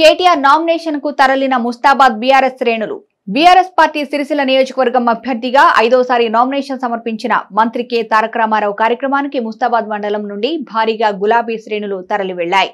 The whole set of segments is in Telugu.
కేటీఆర్ నామినేషన్కు తరలిన ముస్తాబాద్ బీఆర్ఎస్ శ్రేణులు. బీఆర్ఎస్ పార్టీ సిరిసిల్ల నియోజకవర్గం అభ్యర్థిగా ఐదోసారి నామినేషన్ సమర్పించిన మంత్రి కె. తారక రామారావు కార్యక్రమానికి ముస్తాబాద్ మండలం నుండి భారీగా గులాబీ శ్రేణులు తరలి వెళ్ళాయి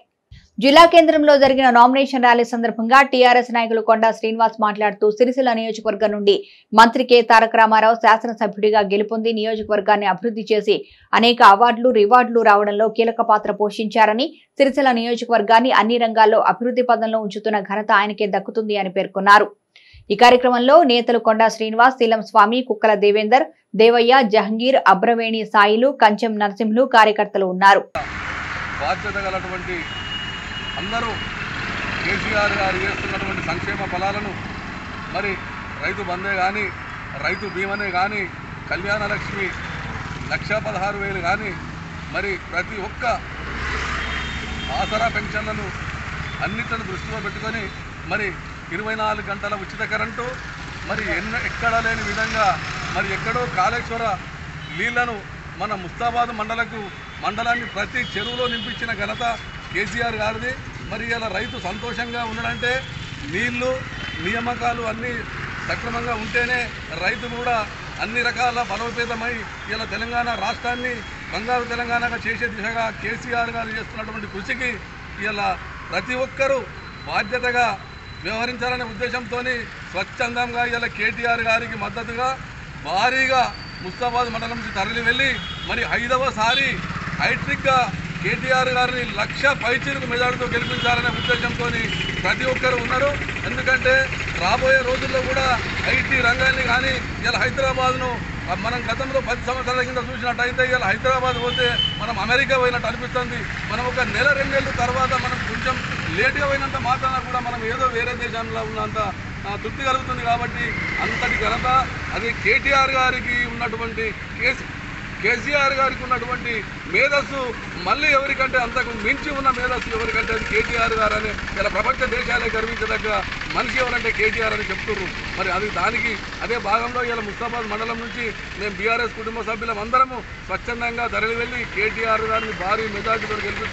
జిల్లా కేంద్రంలో జరిగిన నామినేషన్ ర్యాలీ సందర్భంగా టీఆర్ఎస్ నాయకులు కొండా శ్రీనివాస్ మాట్లాడుతూ సిరిసిల్ల నియోజకవర్గం నుండి మంత్రి కె తారక రామారావు శాసనసభ్యుడిగా గెలుపొంది నియోజకవర్గాన్ని అభివృద్ధి చేసి అనేక అవార్డులు రివార్డులు రావడంలో కీలక పాత్ర పోషించారని సిరిసిల్ల నియోజకవర్గాన్ని అన్ని రంగాల్లో అభివృద్ధి పదంలో ఉంచుతున్న ఘనత ఆయనకే దక్కుతుంది అని పేర్కొన్నారు. ఈ కార్యక్రమంలో నేతలు కొండా శ్రీనివాస్ శీలం స్వామి కుక్కల దేవేందర్ దేవయ్య జహంగీర్ అబ్రవేణి సాయిలు కంచెం నరసింహులు కార్యకర్తలు ఉన్నారు. బాధ్యత గలటువంటి అందరూ కేసీఆర్ గారు చేస్తున్నటువంటి సంక్షేమ ఫలాలను మరి రైతు బందే కానీ రైతు బీమనే కానీ కళ్యాణ లక్ష్మి లక్ష పదహారు వేలు కానీ మరి ప్రతి ఒక్క ఆసరా పెన్షన్లను అన్నిటిని దృష్టిలో పెట్టుకొని మరి ఇరవై నాలుగు గంటల ఉచిత కరెంటు మరి ఎన్న ఎక్కడా లేని విధంగా మరి ఎక్కడో కాళేశ్వర నీళ్ళను మన ముస్తాబాద్ మండలకు మండలాన్ని ప్రతి చెరువులో నింపించిన ఘనత కేసీఆర్ గారిది. మరి ఇలా రైతు సంతోషంగా ఉండడంటే నీళ్ళు నియామకాలు అన్నీ సక్రమంగా ఉంటేనే రైతు కూడా అన్ని రకాల బలోపేతమై ఇలా తెలంగాణ రాష్ట్రాన్ని బంగారు తెలంగాణగా చేసే దిశగా కేసీఆర్ గారు చేస్తున్నటువంటి కృషికి ఇలా ప్రతి ఒక్కరూ బాధ్యతగా వ్యవహరించాలనే ఉద్దేశంతో స్వచ్ఛందంగా ఇలా కేటీఆర్ గారికి మద్దతుగా భారీగా ముస్తాబాద్ మండలం నుంచి తరలి వెళ్ళి మరి ఐదవసారి హైట్రిక్గా కేటీఆర్ గారిని లక్ష పైచీలకు మెజార్టీతో గెలిపించాలనే ఉద్దేశంతో ప్రతి ఒక్కరు ఉన్నారు. ఎందుకంటే రాబోయే రోజుల్లో కూడా ఐటీ రంగాన్ని కానీ ఇలా హైదరాబాద్ను మనం గతంలో పది సంవత్సరాల కింద చూసినట్టయితే ఇలా హైదరాబాద్ పోతే మనం అమెరికా పోయినట్టు అనిపిస్తుంది. మనం ఒక నెల రెండేళ్ళ తర్వాత మనం కొంచెం లేట్గా పోయినంత మాత్రాన కూడా మనం ఏదో వేరే దేశంలో ఉన్నంత తృప్తి కలుగుతుంది కాబట్టి అంతటి ఘనత. అది కేటీఆర్ గారికి ఉన్నటువంటి కేసు కేసీఆర్ గారికి ఉన్నటువంటి మేధస్సు మళ్ళీ ఎవరికంటే అంతకు మించి ఉన్న మేధస్సు ఎవరికంటే అది కేటీఆర్ గారు అని ఇలా ప్రపంచ దేశాలే గర్వించదగ్గ మనిషి ఎవరంటే కేటీఆర్ అని చెప్తున్నారు మరి అది దానికి అదే భాగంలో ఇలా ముస్తాబాద్ మండలం నుంచి మేము బీఆర్ఎస్ కుటుంబ సభ్యులం అందరము స్వచ్ఛందంగా తరలి వెళ్ళి కేటీఆర్ గారిని భారీ మెజార్టీతో గెలిపి